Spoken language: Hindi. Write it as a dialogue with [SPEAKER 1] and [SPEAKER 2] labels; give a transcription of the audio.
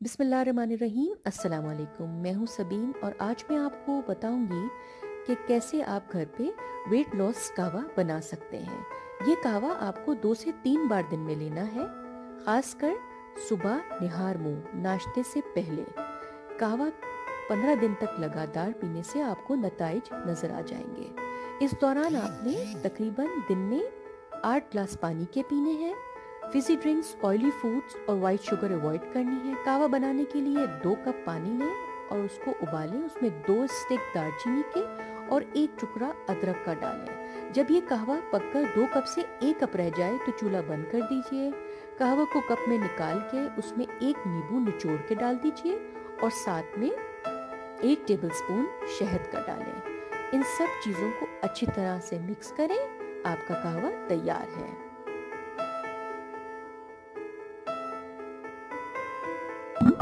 [SPEAKER 1] अस्सलाम वालेकुम मैं हूँ सबीन और आज मैं आपको बताऊँगी कि कैसे आप घर पे वेट लॉस कावा बना सकते हैं। ये कावा आपको दो से तीन बार दिन में लेना है, खासकर सुबह निहार मुँह, नाश्ते से पहले। कावा पंद्रह दिन तक लगातार पीने से आपको नतज नज़र आ जाएँगे। इस दौरान आपने तकरीबन दिन में आठ ग्लास पानी के पीने हैं फिजी ड्रिंक्स ऑयली फूड्स और वाइट शुगर अवॉइड करनी है। कावा बनाने के लिए दो कप पानी लें और उसको उबालें। उसमें दो स्टिक दालचीनी के और एक टुकड़ा अदरक का डालें। जब ये कहवा पककर दो कप से एक कप रह जाए तो चूल्हा बंद कर दीजिए। कहवा को कप में निकाल के उसमें एक नींबू निचोड़ के डाल दीजिए और साथ में एक टेबलस्पून शहद का डालें। इन सब चीज़ों को अच्छी तरह से मिक्स करें। आपका कहवा तैयार है।